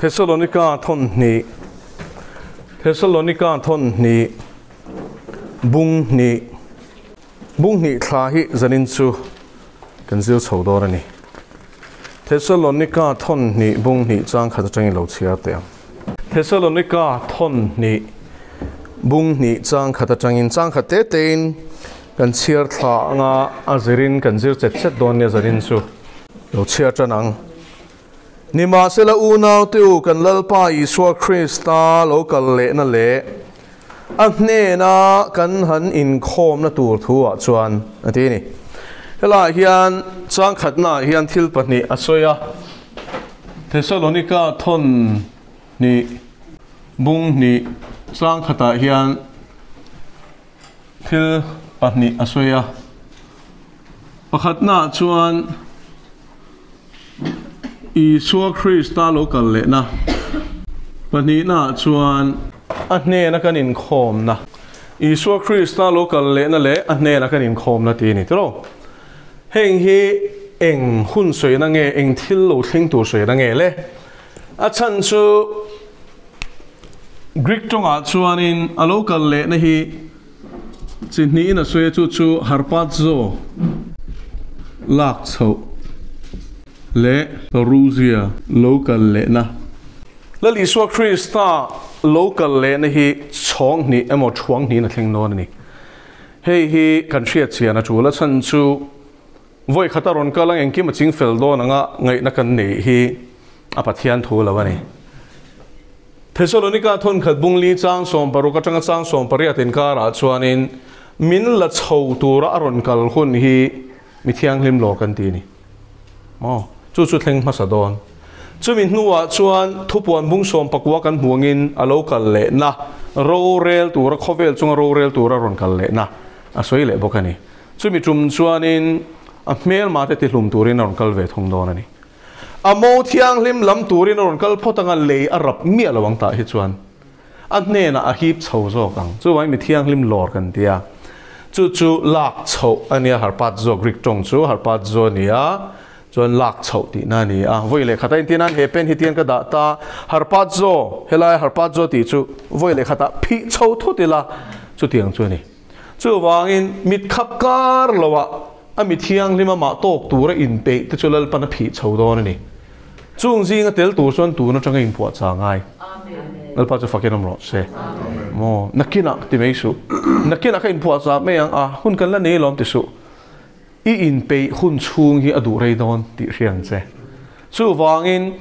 Thessalonica thon ni Thessalonica thon ni bung ni bung ni thla hi zanin chu kan zil chho dor ani Thessalonica thon ni bung ni chang khat chang lo chia te Thessalonica thon ni bung ni chang khat chang in chang khat te tein kan chiar thla nga azirin kan zir chet chet don ne zarin chu lo chia chanang ma se la u nau te u kan lalpa isua krista lo kal le na le. A hne na kan han in khom na tur thu a chuan. A ti ni. Hela hian chang khat na hian thil pahni a soya thessalonica thon ni bung ni chang khata hian thil pahni a soya pakhat na chuan Isua Krista lo kal le na pani na chuan a hne na kan in khom na Isua Krista lo kal le na le a hne na kan in khom na ti ni tro heng hi eng hun sui na nge eng thil lo thing tu sui na nge le a chan chu Greek tong a chuan in a lo kal le na hi chin ni na sui chu chu harpat zo lak chho le Perusia local le na. La li so Christa local le na hi chong ni emo chuang ni na thling no ni hei hi kan thria chia na chu la chan chu. Voi khata ron ka lang engki ma ching fel do na nga ngai na kan nei hi a pathian thu la wani Thessalonica thon khat bung li chang som paru ka changa chang som pariat in ka ra chuanin min la chho tura aron kal hun hi mi thiang lim lo kan ti ni mo chu chu thleng ma sa don chumi hnuwa chuan thupuan bungsom pakua kan hmuangin a lo kal le na ro rel tur khovel chunga ro rel tur ron kal le na a soi le bok ani chumi chum chuanin a hmel ma te ti hlum turin a ron kal ve thong don ani a mo thiang lim lam turin a ron kal photanga le a rap mi a ta hi chuan. A hne na a hip chho zo kang chu wai mi thiang lim lor kan tia. Chu chu lak chho ania harpat zo Greek tong chu, harpat zo nia chuan lak chho ah, ti na vui a voi anh khata tin an bên hi tian cái da ta. Harpa zo helai harpa zo ti chu voi le khata phi chho thu ti la chu tiang chu ni. Chu wangin mit khap kar lowa a mi thiang lima ma tok tu ra in pe te chu lal pan phi chho do ni. Chung ji nga tel tu son tu na chang in pho cha ngai amen. Lal pa chu fakin amro se. Mo thì ti số, su. Nakina ka in pho cha me anh ah, à, hun cái là ne lom ti số i in pe hun chung hi adu rei don ti riang che chu wangin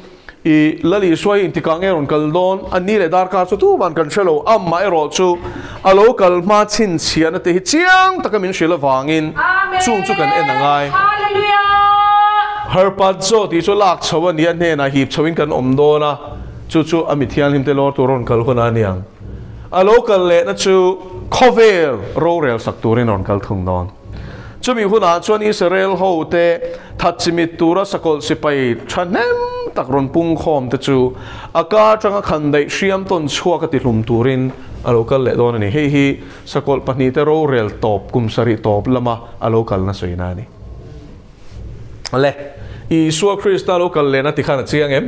i lali suai in tikang eron kal don ani le dar ka chu tu ban kan shelo amma ero chu alo kal ma chin chian te hi chiang takamin shela wangin chung chu kan enangai hallelujah. Har pat zo ti chu lak chawan ni ne na hip chawin kan om do na chu chu ami thian him te lor turon kal khona niang. Alo kal le na chu khovel ro rel sak turin on kal thung don จุมีหุนอาชวนอิสราเอลเขาเตะทัดจิมิตัวรัสกอลสิไปชันเนมตักรอนปุ่งคอมตะจูอากาศจังขันได้เชียมต้นชัวกติลุมตูรินอโลกัลเลดอนนี่เฮฮีสกอลปนีเตโรเรลตอบกุมสริตอบละมาอโลกัลนะสวยนานี่เละอีสัวคริสต์อโลกัลเลนะติขันเชียงเอ็ม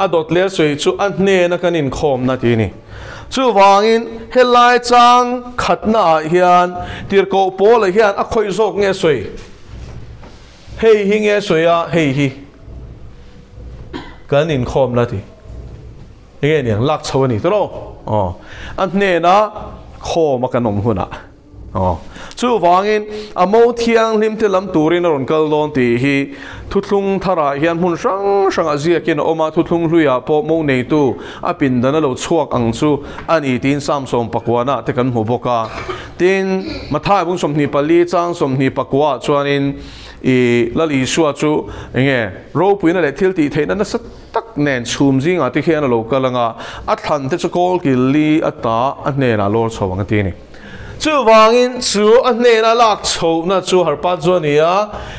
อดอตเลียสวยจูอันเนนักนินคอมนาทีนี่ chu wangin helai chang khatna hian tir ko pol hian a khoi zok nge soi hei hi nge soi a hei hi kan in khom na ti nge niang lak chawani tro oh an ne na khom kan om huna Ờ. oh chu wangin amo à, thiang lim te lam turin ron kal don ti hi. Thutlung thara hian hun sang sang azia kin oma thutlung hluya po mo nei tu. A pin dana lo chuak ang chu. Ani tin sam som pakwana te kan mu boka tin matha bung som ni pali chang som ni pakwa chuanin i lali suwa chu. Nge ro puina le thil ti theina na sat tak nen chum jing a ti khian lo kalanga a than te chu kol ki li ata a là na lor chawang ti nè chu wangin chu a hne na lak chho na chu har pa zo ni a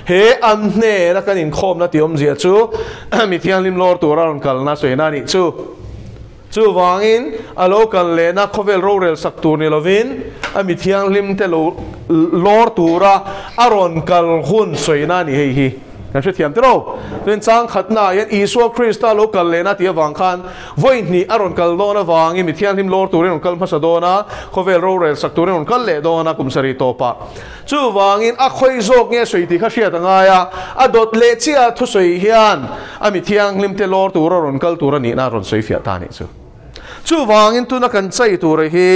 he an hne na kan in khom na tiom zia chu mi thiang lim lor tur ron kal na soi na ni chu chu wangin a lo kan le na khovel ro rel sak tur ni lovin a mi thiang lim te lo lor tura a ron kal hun soi na ni hei hi kan se thiam tro ten chang khatna yan isu krista local lena tia wang khan. Voi ni aron kal do na wangi mi thian him lor turin kal ma sa do na khovel ro rel sak turin kal le do na kum sari to chu wangin a khoi zok nge soi ti kha sia ta nga ya a dot le chia thu soi hian. A mi thiang lim te lor tur ron kal tur na ron soi fia ta ni chu. Chu wangin tu na kan chai tur hi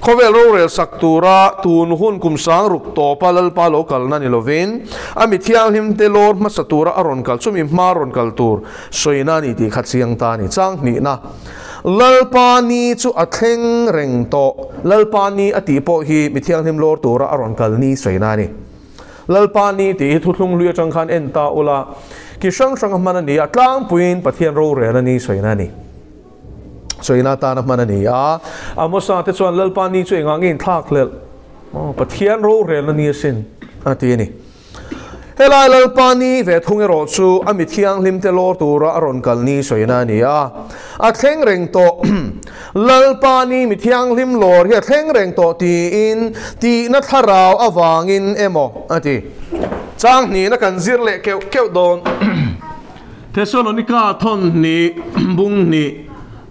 khovel ro rel sak tura tun hun kum sang ruk to palal pa lo kal na ni lovin ami thial him te lor ma sa tura aron kal chumi ma ron kal tur soina ni ti khat siang ta ni chang ni na lalpa ni chu a thleng reng to lalpa ni ati po hi mi thiang him lor tura aron kal ni soina ni lalpa ni ti thu thlung lu chang khan en ta ula ki sang sang man ni atlang puin pathian ro re na ni soina ni สวยนาตานักมันนี่อะอามสังแต่ส่วนเลลปานีช่วยงานงินทักเลลอ๋อปะเทียนรู้เรื่องนี้สินอะทีนี้เฮลายเลลปานีเวทุงเอรอชูอามิทียงลิมเตลอตัวระอรอนกัลนีสวยนานี่อะอะเท่งเร่งโตเลลปานีมิทียงลิมลอร์เฮียเท่งเร่งโตตีอินตีนัทราวอวางินเอโมอะทีจางนี้นักกันซิรเล็กเกี่ยวเกี่ยวโดนเทสโลนิกาทอนนี้บุงนี้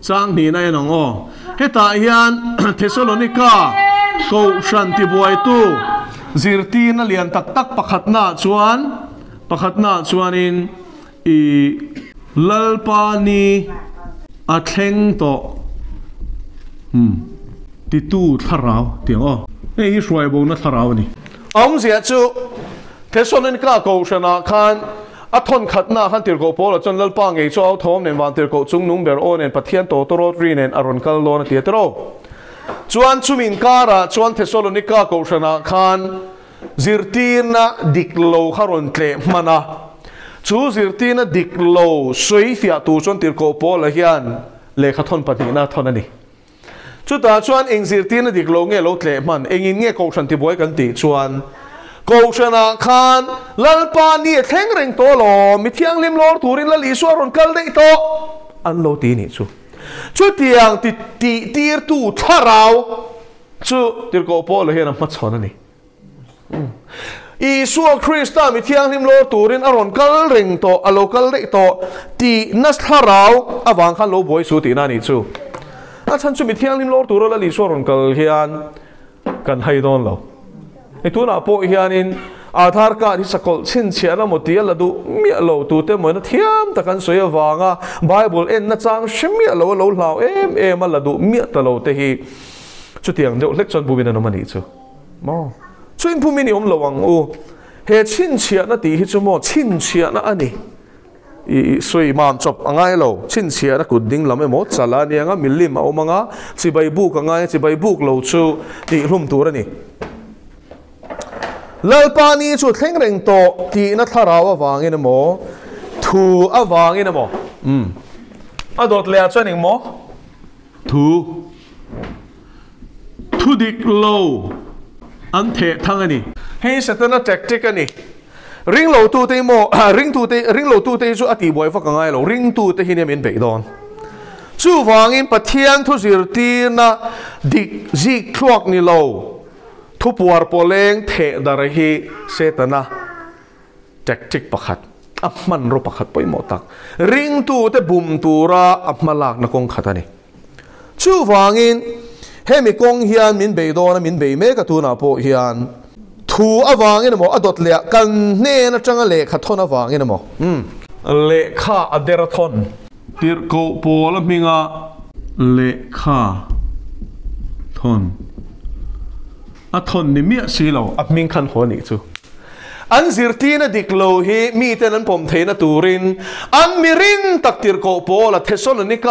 chang ni na nong o. Heta hian thessalonica ko shanti buai tu. Zirti na lian tak tak pakhat na chuan. Pakhat na chuanin i lalpa ni a thleng to. Hmm. Ti tu tharau tiang o. Ei hruai bo na tharau ni. Ong zia chu thessalonica ko shana khan a thon khat na han tir go pol chon lal pa ngei chaw thom nen wan tir ko chung nung ber on en pathian to to rot rin en aron kal lo na ti tro chuan chumin kara, chuan thessalonica ko shana khan, zirtina diklo kharon tle mana chu zirtina diklo soi fia tu chon tir ko pol hian le kha thon pati na thon ani. Chu ta chuan eng zirtina diklo nge lo tle man engin nge ko shan ti boy kan ti chuan cầu sơn à khan, lal pa ni theng reng to lo, mi thiang lim lor turin la li so ron kal dei to. An lo ti ni chu. Chu tiang ti ti, tir tu tharau chu, tir ko po lo hena ma chon ni. Hmm. Isua Krista mi thiang lim lo turin aron kal ring to, a local dei to. Ti nas tharau awang khan lo boy su ti na ni chu. A chan chu mi thiang lim lo tur la li so ron kal hian kan hai don lo ituna po hianin aadhar card hi sakol chin chiana motia la du mi lo tu te mo na thiam ta kan soya wanga bible en na chang shmi lo lo hlau em em la du mi ta lo te hi. Chu tiang deuh lek chon bu min no mani chu. Mo. Chuin bu min ni om lo u. He chin chiana ti hi chu mo. Chin chiana ani. I sui mam chop angai lo. Chin chia na kuding lam emo chala ni anga milim a omanga chi bai buk angai, chi bai buk lo chu. Ti hlum tur ani lalpa ni chu thleng reng to ti na tharaw awangin mo. Thu awangin mo. Um a dot le chuaning mo. Thu. Thu dik lo. An the thang ani. Hei satana tactic ani. Ring lo tu te mo. Ring tu te ring lo tu te chu ati boy fa kangai lo. Ring tu te hinia min be don chu wangin pathian thu zir ti na dik zik thuak ni lo ทุบวารโปเลงเทดารฮีเซตนะแจ็คจิกประคัดอับมันรูประคัดไปหมดตักริงตูเตบุมตูระอับมาลากนักงขัดนี่ชูฟางอินเฮมิกงเฮียนมินเบยโดนะมินเบยเมกตูนาโปเฮียนทูอวางินโมอดดเลียกันเนนะจังเลขัดทนอวางินโมอืมเลขาอเดรทอนติรโกโปลมิงาเลขาทน อนอาทนนี่มีสิเราอับมิงคันหัวนี่จูอันสิรตีนดิกโลฮีมีแต่นั้นผมเทนตูรินอันมิรินตักติรโกโปละเทสโลนิก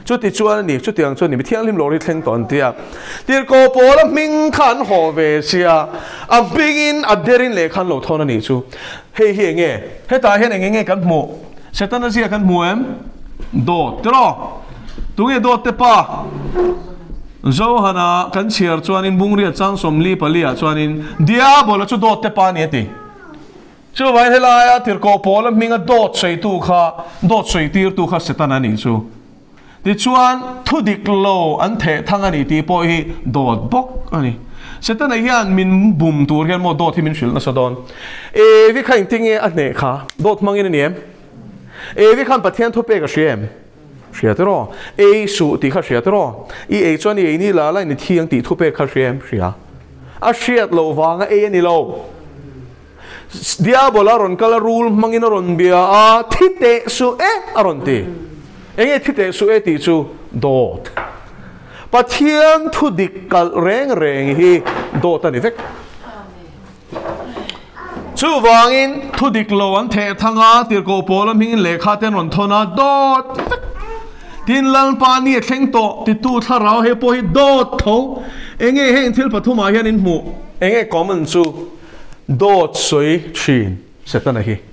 าโกชนะโกชันเทสโลนิกาโกชันดินตูฮีมอดินตูจุลลิสวนิมาเซอามาคำพันรวมังะจูมีมิงเมรจวานิเลขันโลวัทนนี่จูเทสโลนิกาโกชันเน่ละ chút thì chuan ni chút tiếng chuan ni mi thiang lim lori thleng ton tia tir ko pola ming khan ho ve sia a bigin a derin le khan lo thona ni chu he he nge he ta he nge nge kan mu setan asia kan mu em do tro tu nge do te pa zo hana kan chiar chuan in bungria chang som li palia chuan in dia bola chu do te pa ni ti chu vai helai a tir ko pol minga dot sei tu kha dot sei tir tu kha setan ani chu ti chuan thu dik lo an the thang ani ti po hi dot bok ani. Setan hian min bum tur hian mo dot mình chuyển shil sao sadon e vi khain anh a ne kha dot cái này em. E vi khánh bắt thiên thu pe ka em. Sẽ thế ro e su ti kha sẽ thế ro i e chuan i ni la lại ni thiên ti thu pe kha shem shia a sẽ lo vàng e ni lo diabola ron kala rule mangina ron bia. A thite su e aron ti enge thite su e ti chu dot pathian thu dik kal reng reng hi dot ani vek chu wangin thu dik lo an the thanga tir ko polam hing le kha ten ron thona dot tin lan pani to ti tu tharau he po hi dot tho enge heng thil pathuma hian in mu enge common chu dot soi chin setan hi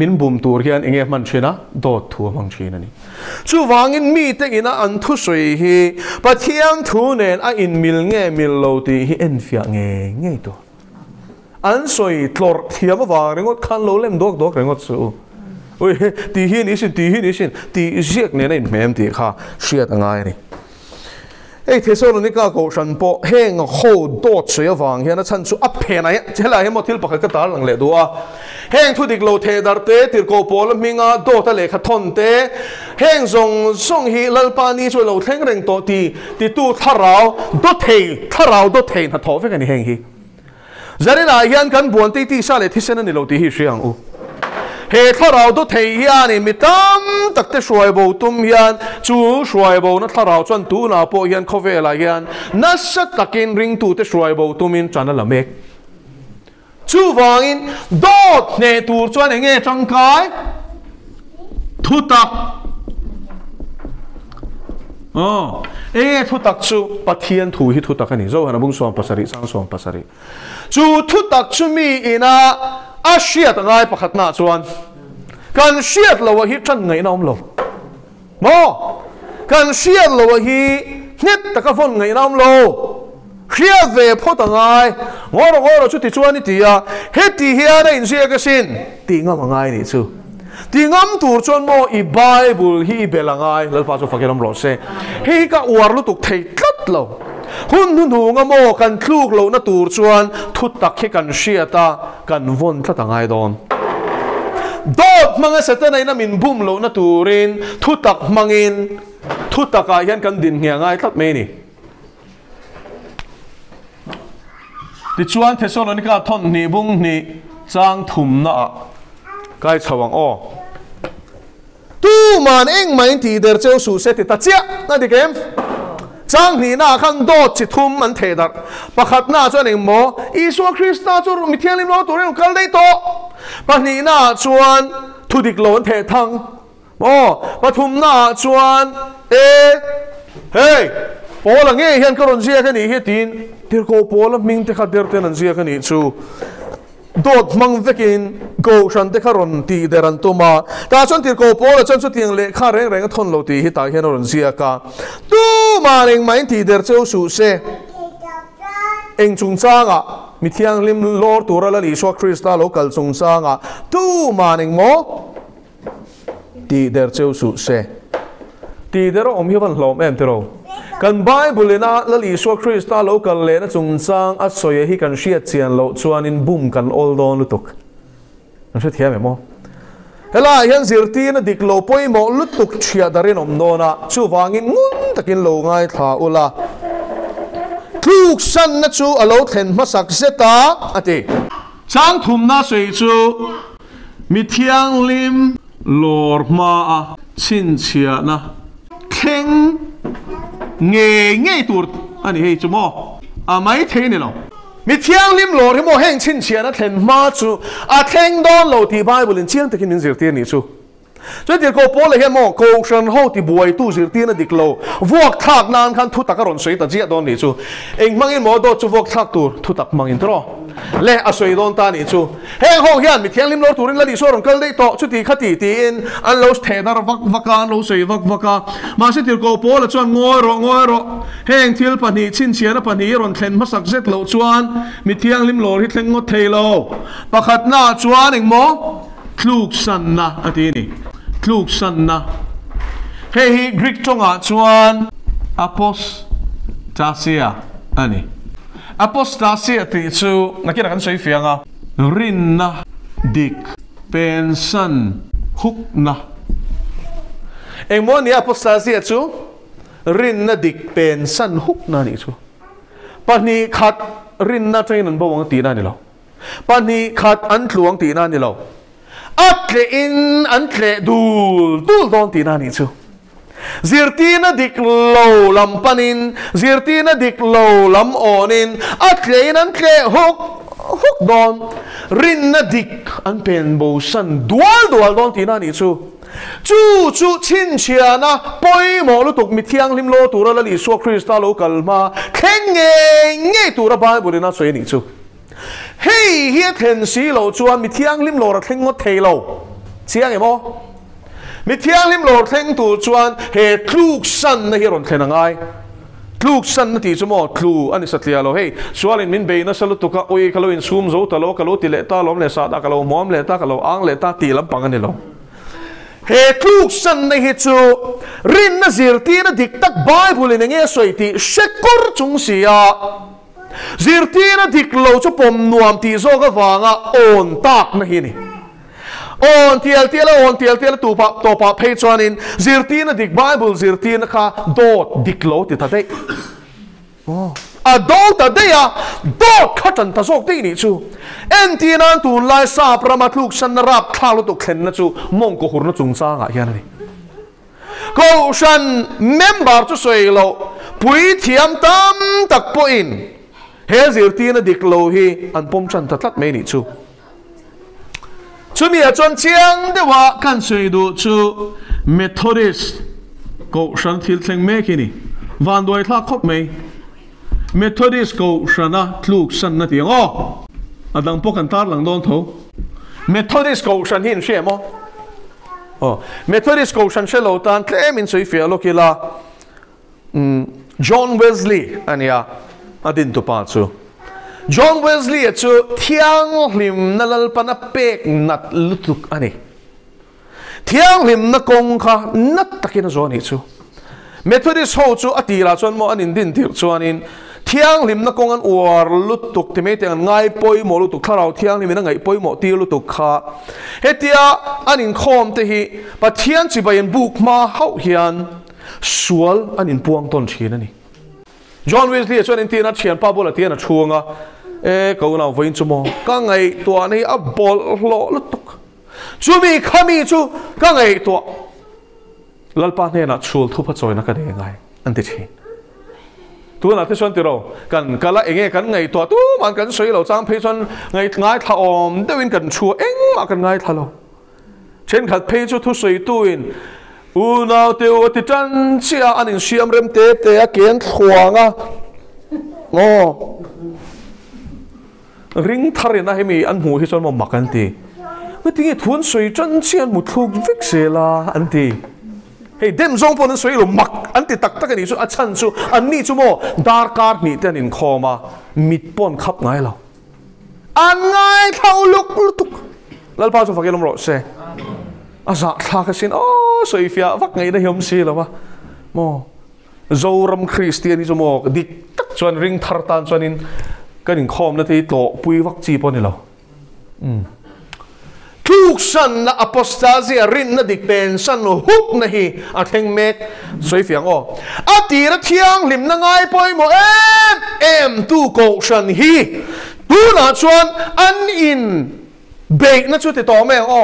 min bum tur hian enge man china do thu mang chin ni. Chu wangin mi te ina an thu soi hi pathiam thu nen a in mil nge mil lo ti hi en fia nge nge to an soi tlor thiam wa rengot khan lo lem dok dok rengot su. Ui, ti hi ni sin, ti hi ni sin, ti ziek ne in mem ti kha shiat ngai ni ei thessalonica ko san po heng ho vàng. Hiện awang hian số áp chu a phena hi chela hi mo thil pakhat ka tar lang le duwa heng thu dik lo the dar te tir ko pol minga do ta lệ khát thon te heng zong song hi lal pa ni chu lo thleng reng to ti ti tu tharau do thei tharau do thei na tho fe kan heng hi zarina hian kan buan ti sao sa le thisen ni lo ti hi hriang u he tharau em thei hian in mitam takte hruai bo tum hian. Chu hruai bo na tharau chuan tu na po hian khove la hian. Na sa takin ring tu te hruai bo tumin chana lamek chu wangin dot ne tur chuan enge changkai thu tak. Ờ. Ê thu tak chu thiên thu hi thu tak ani. Zo hana bung som pasari, sang som pasari. Chú thu tak chú mi ina a hriat ngai pakhat na chuan. Kan hriat lo hi than ngai nom lo. Mo! Kan hriat lo hi net taka von ngai nom lo. Khia ve phot ngai. Ngor ngor chu ti chuan ni ti a. He ti hian in sia ka sin. Ti ngam ngai ni chu. Ti ngam tur chuan mo i bible hi belangai lal pa chu fakiram lo se. He ka war lu tuk thei tlat lo. หุ่นหุ่นหงอโมกันคลูกโลนตูรชวนทุตักกันเชียตากันวนทัต่างไงดอนดอดมังเสตในน้ำมินบุมโลนตูรินทุตักมังอินทุตักอายันกันดินเหียงไงทัดเมนี่ดิชวนเทโซโลนิกาทอนนีบุงนี่จางถุมนะใกล้ชวังอ้อตู้มันเองไม่ทีเดอร์เจ้าสู่เสติตาเจ้านั่นดิเกม hun hun na tur chuan thut na chuan na na chuan eng mo isu krista chu mi thiang lim lo to pa ni na chuan thu dik lo an the thang mo pathum na chuan e hey pola nge hian ka ron zia ka ni hi tin tir ko pola ming te kha der ten an zia ka ni chu dot mang vekin go shan te kharon ti deran tuma ta chon tir ko pola chon chu tiang le kha reng reng thon lo ti hi ta hian ron zia ka tu ma reng mai ti der cheu su se eng chung changa mi thiang lim lor tura là li so krista local chung changa tu ma reng mo ti der cheu su se thì der om hi van hlom em tero kan bible na la so krista local le na chung chang a soye hi kan tiền chian lo in boom kan all don lutuk an se thiam mo na dik lo poi mo lutuk thia darin om nô na chu wangin ngun takin lo ngai tha ula. Tluk san na chu alo thlen ma ta zeta ati chang thum na suy chu. Mi thiang lim, lor ma a, chin chia na. Kinh nghe nghe tur. Ani hei chu mo a mai the ni lo mi thiang lim lo ri mo heng chin chia na thlen ma chu, a theng don lo ti bible in chiang takin min zir ti ni chu. Cho ti ko po le he mo ko shan ho ti buai tu zir ti na dik lo. Vok thak nan khan thu takaron sei ta jia don ni chu. Eng mangin mo do chu vok thak tu thu tak mangin tro. Le a soi don ta ni chu heng ho hian mi thiang lim lo turin la di so rong kal dei to chu ti khati ti in an lo the dar vak vaka an lo soi vak vaka ma se tir ko po la chuan ngoi ro ngoi ro heng thil pa ni chin chian pa ni ron thlen ma sak zet lo chuan mi thiang lim lo hi thleng ngo thei lo pakhat na chuan eng mo thluk san na ati ni thluk san na hei hi greek chonga chuan apostasia ani apostasia ti chu nakira kan soi fianga rin na dik pen san huk na eng mo ni apostasia chu rin na dik pen san huk na ni chu pani khat rin na train an bawang ti na ni lo pani khat an thluang ti na ni lo atle in an tle dul dul don ti na ni chu zirtina dik lo lam panin zirtina dik lo lam onin. Atlein an tle huk huk don. Rin na dik an pen bo san dual dual don tina ni chu chu chin chia na poi mo lu tuk mi thiang lim lo tura la li so krista lo kalma khen nge nge tura ba bu na soi ni chu hei hi khen si lo chuan mi thiang lim lo ra thleng ngo thei lo. Chiang e mo mi thiang lim lor thleng tu chuan, he tluk san na hi ron thlen angai tluk san na ti chu mo tlu ani satlia lo. Hei, sualin min beina na salu tu oi kalo in sum zo talo kalo ti le ta lom le sa da kalo mom le ta kalo ang le ta, ti lam pang ani lo. He tluk san na hi chu, rin na zir ti na dik tak bible in nge soi ti shekor chung sia. Zir ti na dik lo chu pom nuam ti zo ga wanga on tak na hi ni. On tiel tiel on tiel tiel tu pa to pa pe chuanin zirtin dik bible zirtin kha dot dik lo ti ta dei oh a dot ta dei a dot khatan ta sok dei ni chu en ti nan tu lai sa pramat luk san rap thalo to khen na chu mong ko hurna chung cha nga hian ni ko shan member chu soi lo pui thiam tam tak po in he zirtin dik lo hi an pom chan ta tlat me ni chu 주미야 존칭대와 간수이도 주 메토리스 go shan til tling me kini. Van doi tha khop me methodist go shana tluk san na ti ngo. Adang po kan tar lang don tho. Methodist go shan hin shemo o oh, methodist go shan shelo tan tle min sui fi lo kila. Mm, John wesley ania. Adin to pazzo John Wesley chu thiang hlim na lal pana pek nat lutuk ani thiang hlim na kong kha nat takin zo ni chu Methodist ho chu atira chon mo anin din tir chuanin thiang hlim na kong an war lutuk ti me te an ngai poi mo lutuk tharau thiang hlim na ngai poi mo ti lutuk kha. Hetia anin khom te hi. Pa thian chi bayan buk ma hau hian. Sual anin puang ton thin ani John Wesley chuan in tina thian pa bola tiana chuanga e ko na voin chu mo ka ngai to nei a bol lo lu tuk chu mi khami chu ka ngai to lalpa ne na chul thu pa choi na ka de ngai an ti thin tu na te son ti ro kan kala enge kan ngai to tu man kan soi lo chang phei chon ngai ngai tha om de win kan chu eng ma kan ngai tha lo chen khat phei chu thu soi tu in u nào tiêu thì chân chia anh in xiêm rem tế tế a kiến khoang à ngô ring thar na hemi an mu hi chon mo makan ti. Ngi tingi e thun sui chân chian mu thuk vik se la an ti. Hei, dem zong pon sui lo mak an ti tak tak ni chu, a chan chu, an ni chu mo dar kar ni ten in khoma mit pon khap ngai lo. An ngai thau luk tuk. Lal pa chu fakelom ro se. A za thla ka sin, o soi fia, vak ngai da hiom si lo ma. Mo zoram christian ni chu mo dik tak chuan ring thar tan chuan in ก็นิ่งคอมนะที่โตปุยวักจีปนี่เราทุกสันนะอพอสตาซีรินนะดิเป็นสันฮุกนะฮีอาเทงเมกสวยเฟียงอ๋ออาตีระเทียงลิมนะไงปอยโมเอ็มเอ็มตูโกชันฮีตูนาชวนอันอินเบกนะชุดติดต่อแม่อ๋อ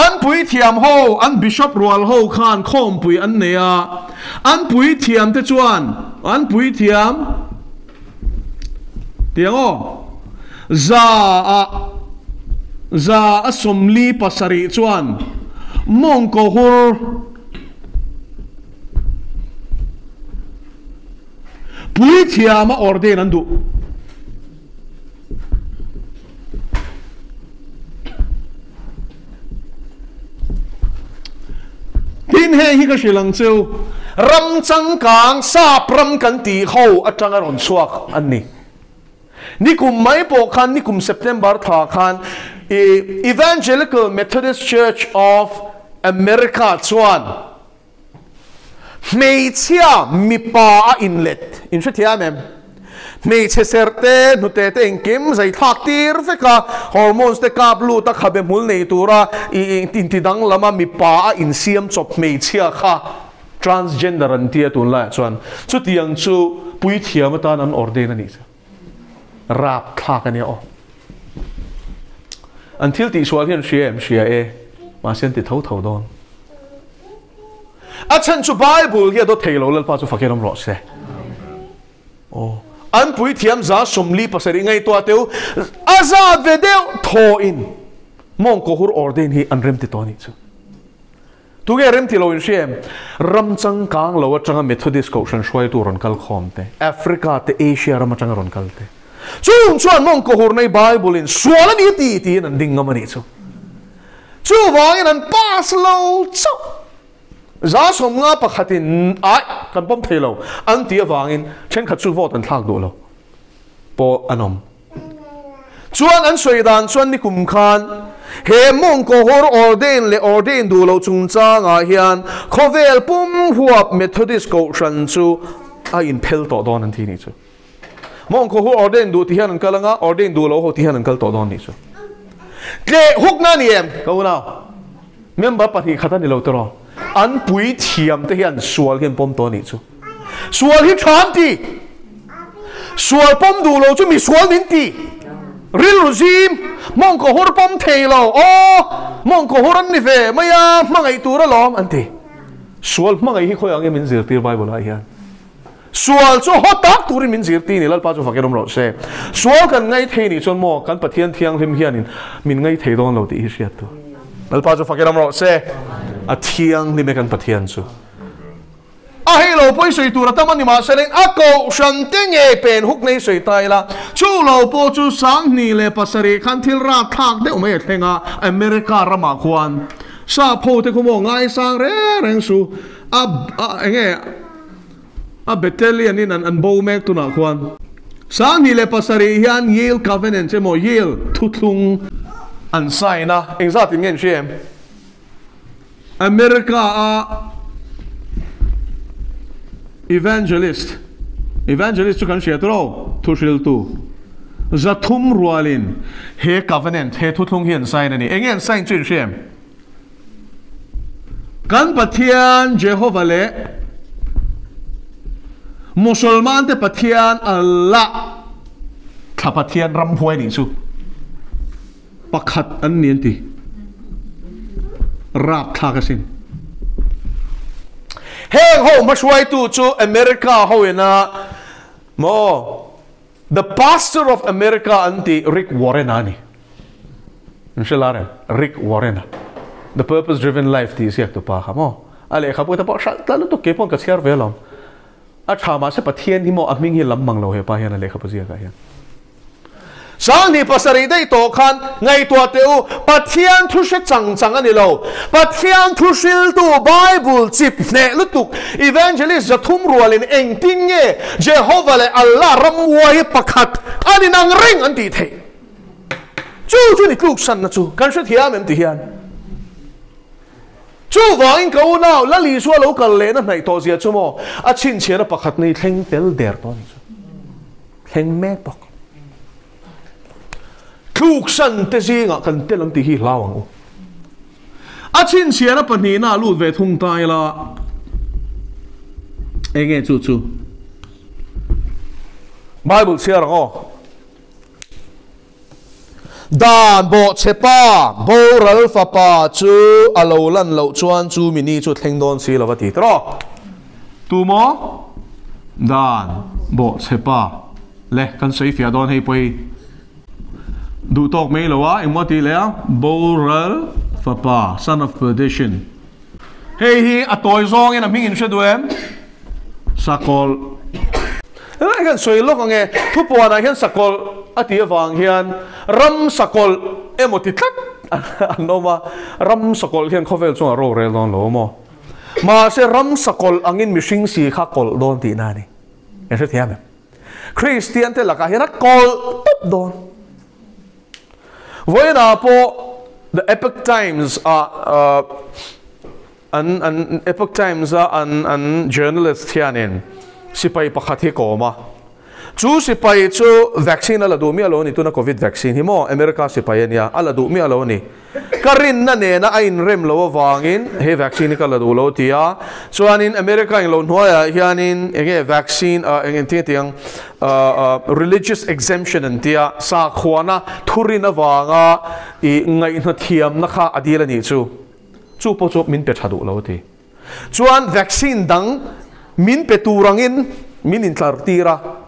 อันปุยเทียมโฮอันบิชอปรัวลโฮขานคอมปุยอันเนียอันปุยเทียมเตจวนอันปุยเทียม tiếng ô za a za a som li pasari chuan. Mong ko hur pui thiam a orden an du. Tin he hi ka shilang chu ram chang kang sa pram kan ti ho atang ron chuak an ni. นี่กลุ่มไม่โปคันนี่กลุ่มเซปเทมบาร์ถาคัน Evangelical Methodist Church of America ชวนเม่เชียมีปาอินเล็ตอินสุดที่อะแม่เมเชเซอร์เตนุเตเตงกิมใจทักตีร์เฟกะฮอร์โมนสเตกาบลูตะขับมุลในตัวระอินติดังละมามีปาอินเซียมจบเม่เชียค่ะ transgender นี่ตัวนั้นส่วนสุดที่ยังชูปุยเทียมตานั้นออร์เดนนี่ an tia tun la o until ti swal hian shia shia e ma sen ti thau thau don a chen chu bible hi do theilo lal pa chu fakeram ro se. Oh an pui thiam za somli pasari ngai to teu, azad ve deu, tho in. Mong ko hur orden hi an rem ti to ni chu. Tu ge rem ti lo in shem ram chang kang lo atanga methodist ko shan shwai tu ron kal khom te. Africa te asia ram chang ron kal te chung chuan mong ko hur nei bible in swala ni ti ti an ding ngam ni chu chu wang in an pas lo chu giá som nga pakhatin ai kan pom thelo an tia wangin vâng chen khat chu vot an thak do lo po anom chuan an soi dan chuan ni kum khan. He mong ko hor orden le orden du lo chung cha nga hian khovel pum huap methodist ko shan chu a in phel to don an thi ni chu mong ko hu orden du ti hian an kalanga, orden du lo ho ti hian an kal to don ni chu tle, huk na ni em ko na. Member pathi khata ni lo to ro an pui thiam te hian sual hian pom to ni chu sual hi tham ti. Sual pom du lo chu mi sual nin ti. Ril zim mong ko hor pom thei lo. O, mong ko hor an ni ve. Maya, mangai tu ra lom an ti. Sual mangai hi khoyang em in zir tir bible ai hian. Sual chu hot tak turin min zir ti ni lal pa chu fakerom ro se sual kan ngai thei ni chon mo kan pathian thiang hlim hian in min ngai thei don lo ti hi siat tu lal pa chu fakerom ro se a thiang ni me kan pathian chu a hei lo poi sui tu ra tam ani ma selen a ko shan te nge pen huk nei sui tai la chu lo po chu sang ni le pasari khan thil ra thak de ume thenga america rama khuan sa pho te ko mo ngai sang re reng su a a nge a battalion in an an bo mek tu khuan. Sang ni le pasari, hian yale covenant che mo yale thutlung an sai na. Exact ngen shem America a evangelist. Evangelist chukan kan hriat tu thu hril tu. Zathum rualin. He covenant he thu thlung hian sign ani engen sign chin shem kan pathian jehovah le Musulman te patian Allah Tha patian ram huay ni su Pakat an nien ti Rap tha tu cu Amerika ho Mo The pastor of America anti Rick Warren ani. Insyaallah Rick Warren. The purpose driven life ti siya tu pa kamo. Ale kapo ta pa shal talo to kepon kasiar velom. A thama se pathian hi mo aming hi lam mang lo he pa hian ale khapu zia ka hian sang ni pasari dei to khan ngai to teu pathian thu she chang chang ani lo pathian thu shil tu bible chip ne lutuk evangelist jathum rualin eng ting nge jehovah le allah ram wai pakhat ani nang ring an ti the chu chu ni tluk san na chu kan she thia mem ti hian chu wang ko nau la li so lo kal le na nai to zia chu mo a chin che na pakhat nei thleng tel der to ni chu thleng mek pak thuk san te zinga kan te lam ti hi lawang o a chin sia na pani na lut ve thung tai la enge chu chu bible share ra dan bo chepa bo ral fa pa chu alo lan lo chuan chu mini chu thleng don si lova ti. Tro. Tu mo? Dan bo chepa le, kan sei fia don hei poi du tok me lo wa emo ti le bo ral fa pa, son of perdition. Hei hi, a toy zong en a ming in shedu em. Sakol Lai kan soi lok nge thu po na hian sakol ati awang hian ram sakol emoti tlat. Anoma ram sakol hian khovel chunga ro rel don lo mo. Mà se ram sakol angin mishing si kha kol don ti na ni. Em sẽ thiam Christian te laka hian kol top don. Voina po the Epic Times a uh, an an Epic Times a an an journalist hianin sipai pakhat hi ko ma chú sĩ bay chú vaccine là đủ mi alo ni, tuna covid vaccine hi mo. America sĩ bay ania ala đủ mi alo ni. Karin na ne na ain rem lo wangin, he vaccine ka la du lo tia. Chuanin america in lo hnuaya ah, hianin enge vaccine a enge ti tiang ah, religious exemption an tia. Sa khwana thurina wanga, i ngai na thiam na kha adila ni chu. Chu po chu min pe thadu lo ti. Chuan vaccine dang, min pe turangin min in tlar tira.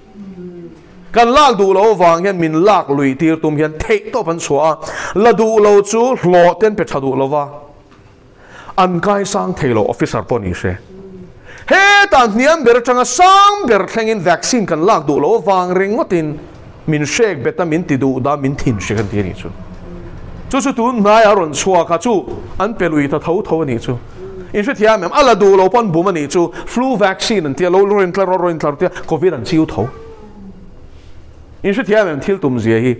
the dar ka lâu vàng tu mình yan lo lui tir tum hian to lo sang lo officer po ni she he tan niam ber changa sang ber thlengin vaccine kan lak du lâu vàng ring min shek beta min ti du da min thin ti ni chu. Chú chú tu nai aron chua ka chú anh pe lui ta thau thau ni chú in shi thiam em ala du lo pon bu ma ni chu. Flu vaccine an tia lo lo rin tlar ro rin tlar tia covid an chiu thau in su thiam em thil tum zia hi.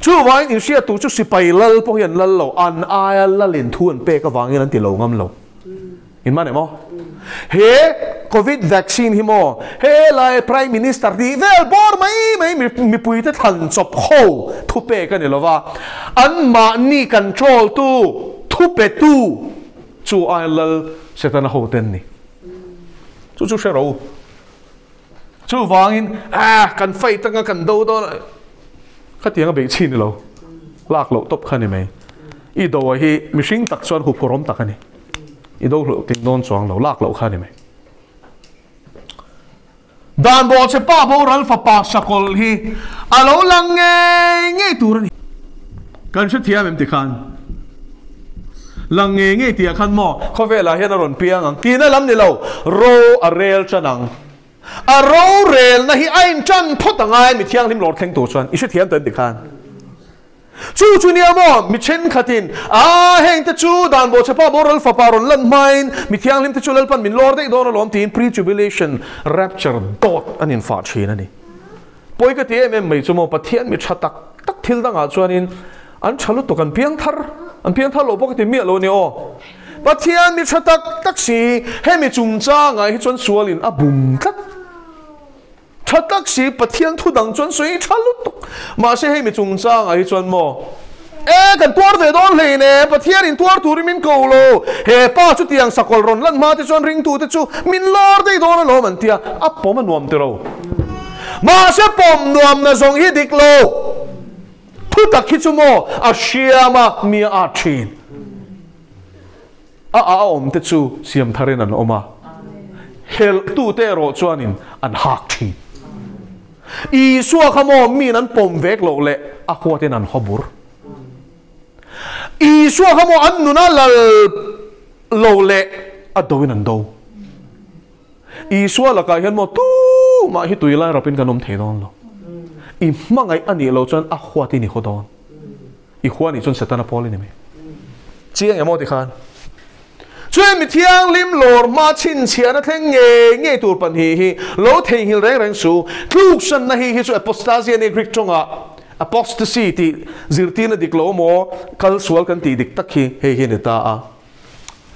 Chu wang in sia tu chu sipai lal po hian lal lo, an ai lal in thu an pe ka wang in an ti lo ngam lo. In mane mo? He, covid vaccine hi mo. He lai prime minister di, vel, bor mai mai, mi mi pui te than chop ho thu pe ka ni lova an ma ni control tu, thu pe tu. Chu ai lal setan ho ten ni. Chu chu she ro chu wangin à kan fai tanga kan do do khát tiếng bị chín lo lạc lộ top khăn này i đồ hi machine tắc chuan hụp phorom tắc này. I đồ lộ tiếng don chuang lo lạc lộ khăn này dan bo che pa bo ral fa pa sakol hi. À Alo lang nge nge tur ni kan chu thiam em ti khan lang nge nge ti khan mo kho ve la hian ron piang ang ti na lam ni lo ro a à rel chanang a ro rel na hi ain chan thot angai, mi thiang lim lord kheng tu chuan. I shu thiam ten dikhan chu chu ni amo, mi chen khatin a heng te chu dan bo chapa boral fa paron lan main mi thiang lim te chu lal pan min lord dei don lom tin. Pre tribulation rapture dot an in fa chin ani poi ka te em mai chu mo pathian mi thatak tak thil danga ah chuan in. An chalu to kan piang thar. An piang thar lo bo ka ti mi lo ni o. Pathian mi thatak tak si. He mi chung cha ngai hi chuan sualin a bum tak thật tác sĩ bát thiên thu đằng chuẩn suy chả lúc tục mà sẽ hay mình trung trang ấy chuẩn mò ê cần tuar về đó lì nè bát thiên in tuar turi min cầu lo he pa chút tiếng sakol ron lăn ma thì chuẩn ring tu thì chú min lor đây đó lo mình tia áp bom mình nuam tiro mà sẽ bom nuam na zong hi dik lo thu tak hi chú mò a shiama mi a chin a a om te chu siam tharin an oma hel tu te ro chuanin an hak chin อีสัวขโมมีนั้นปมเวกโลเละอควาเตนัน ขบุรอีสัวขโมอันนุนาลโลเละอดวินันโดอีสัวละกายเห็นโมตู้มาฮิตุยไลเราเป็นกันนมเทนอนโลอีมังไออันนี้เราจนอควาตินิโคดอนอีขวานี่จนเสตนาพอลินี่ไหมเจียงยังโมติคาน ช่วยมีเที่ยงลิมโหลดมาชินเชียนะเท่งเงเงตัวปันฮีฮีโลเทงฮิลแรงแรงสูทุกสันนะฮีฮีช่วยอพอสตาเซียนกริกจงอ่ะ apostasy ที่จิรตีนดิกโลโมคัลสวลกันตีดิกตักฮีเฮฮีนิตาอ่ะ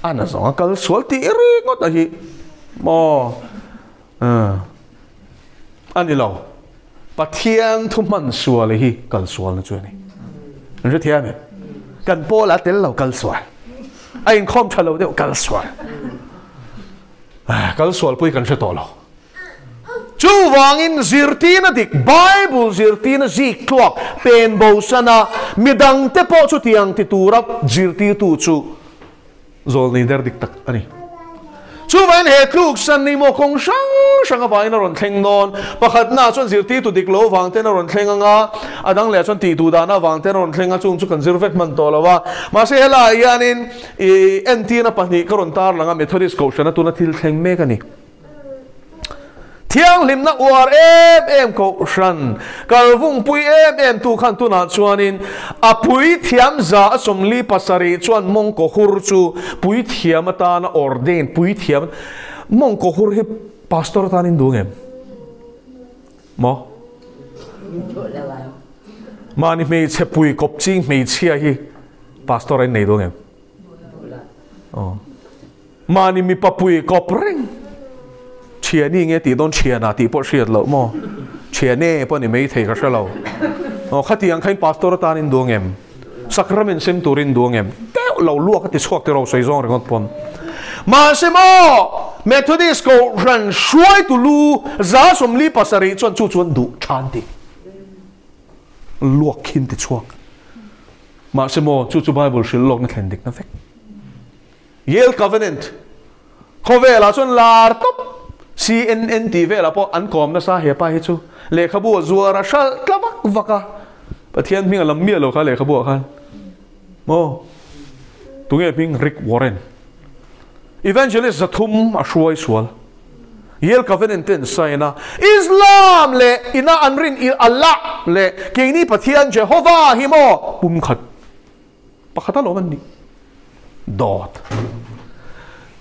อันนั้นสองคัลสวลตีริก ai in khom thalo de kal swal kal swal pui kan se tolo chu wangin zirtina dik bible zirtina zi clock pen bo sana midang te po chu tiang ti turap zirti tu chu zol ni der dik tak ani ah, chu van he tluk san ni mo kong sang sang vai na ron thleng non. Pakhat na chon zir tu dik lo wang ten ron thleng anga adang le chon ti tu da na wang ten ron thlenga chung chu kan zir vet man to lawa ma se hela yanin e en ti na pani ka ron tar langa methodist ko shana tu na thil thleng me ka ni thiang lim na war em em ko shan. Kal vung pui em em tu khan tu na chuanin. A pui thiam za som li pasari chuan mong ko hur chu. Pui thiam ta na orden pui thiam. Mong ko hur hi pastor ta nin dungem. Mo? Mà ni mei che pui kop ching mei chia hi pastor ai nei dungem. Oh. Mà ni mi pa pui kop ring chia ni nghe tí don chia na tí bỏ chia lâu mo chia nè bỏ ni mấy thầy cái lâu ờ khát tiếng khai pastor ta nên duong em sacrament sem turin duong em teo lâu lua cái tí suak tí rau soi zong ringot pon mà xem mo Methodist ko ran shuai tu lu za som li pasari chuan chu chuan du chan ti luak khin ti chuak mà xem mo chu chu Bible shil lok na thlen dik na fek Yale covenant Khove chuan lar top CNN TV la po an kom na sa he pa hi chu le khabu zuara shal tlawak vaka pathian à. ming alam mi lo kha le khabu khan mo tunge ping Rick Warren. Evangelist zathum a à shuai sual. Yel covenant ten saina islam le ina anrin il allah le keini pathian jehovah hi mo pum khat pakhata lo man ni. Dot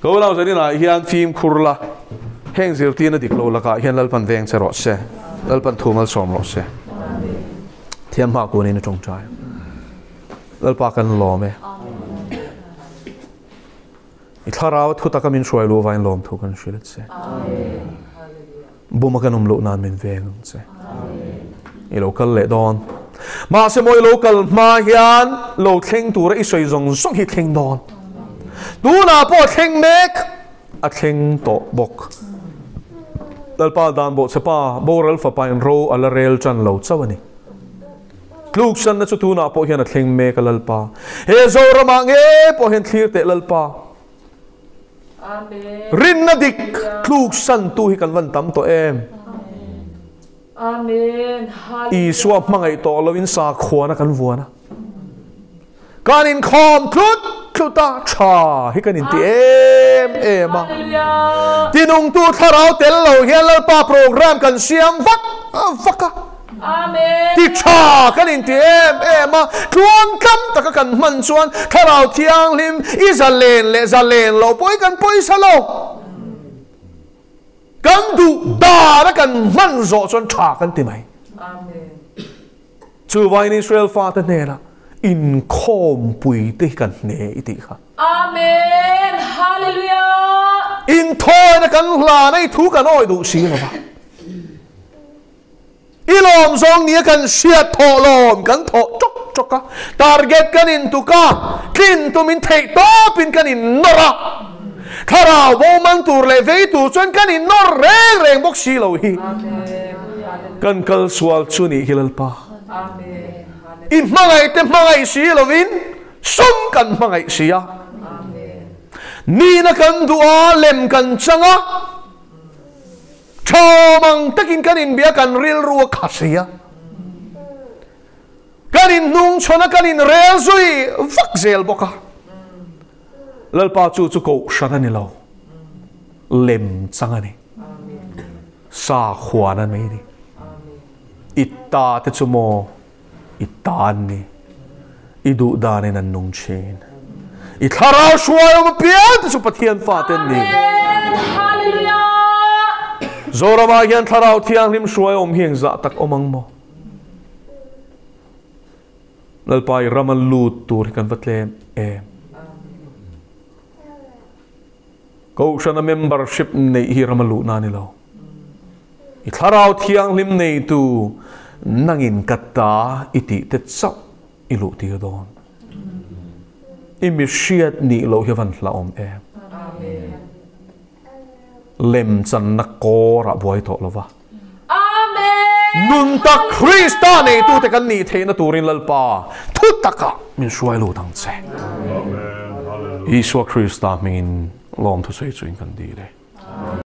ko lao zani na hian phim khurla heng zir tina dik lo laka hian lalpan veng che ro se. Lalpan thumal som ro se. Thiam ma ko ni na tong chai lalpa kan lo me i tharaw thu taka min shoi lo vain lom thu kan shilet se. Buma kan um lo nan min veng se. I lo kal le don ma se moi lo kal, ma hian lo thleng tur i soi zong zong hi thleng don tu na po thleng mek, a thleng to bok dalpa dan bo sepa boral fa pain ro ala rel chan lo chawani tluk san na chu tu na po hian a thleng me ka lalpa. He zo rama nge po hian thlir te lalpa. Amen. rin na dik tluk san tu hi kan van tam to em. Amen. i suap mangai to lovin sa khwana kan vuana kanin khom thlut thuta cha hi kanin ti em em a Hallelujah. tinung tu tharau tel lo hian lalpa program kan siam vak vaka Amen. ti cha in ti em em a tuan kam ta ka kan man chuan tharau thiang lim izalen le zalen lo poi kan poi sa lo kan du da ra kan man zo chuan tha kan ti mai Amen. chu vai ni Israel ta ne la in khom pui te kan ne i ti kha Amen. Hallelujah. in thôi na kan hla nei thu kan oi du si lo ba ilom zong ni kan sia tho lom kan tho chok chok ka target kan in tu ka kin tu min thei to pin kan in nora khara wo man tur le ve tu chuan kan in nor reng reng bok si lo hi Amen. kan kal swal chu ni hilal pa Amen. In mangai te mangai si lovin sum kan mangai sia ni na kan dua lem kan changa. Chomang takin kanin bia kan ril ruwa khasiya kanin nung chona kanin rel zui vak zel boka. Lalpa chu chu ko shana ni lo lem changa ni. Sa khwana mai ni. Itta te chu mo itani idu dani nan nung chen i tharau shuai om pian te pathian faten ni zora ma hian thara thiang lim shuai om hiang za tak omang mo lalpai ramal lut tur kan vatlem em ko shana membership nei hi ramalu nani lo i tharau thiang lim nei tu nangin katta iti te chau ilu ti don imi shiat ni lo hi van hla om em lem chan na ko ra boy to lova Amen. nun ta krista nei tu te kan ni the na turin lalpa. Thu taka min shuai lu dang che Iswa Krista min lom thu sei chu in kan di le